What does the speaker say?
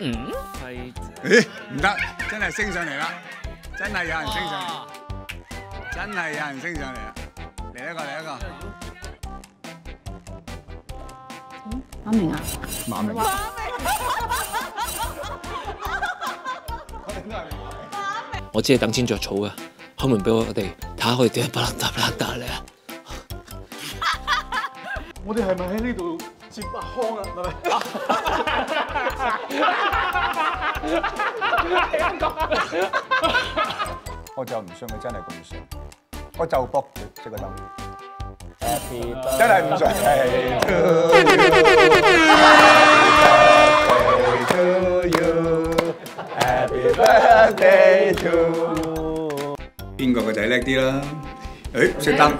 嗯，係咦，唔得，真係升上嚟啦，真係有人升上嚟，真係有人升上嚟啦，嚟一個嚟一個，馬明啊，馬明，我只係等錢着草嘅，開門俾我哋睇下佢哋點樣不甩嗒不甩嗒咧。我哋係咪喺呢度接白康啊？係咪？我就唔信佢真係咁信，我就搏佢即個諗，真係唔信。Happy birthday to you，邊個個仔叻啲啦？誒，熄燈。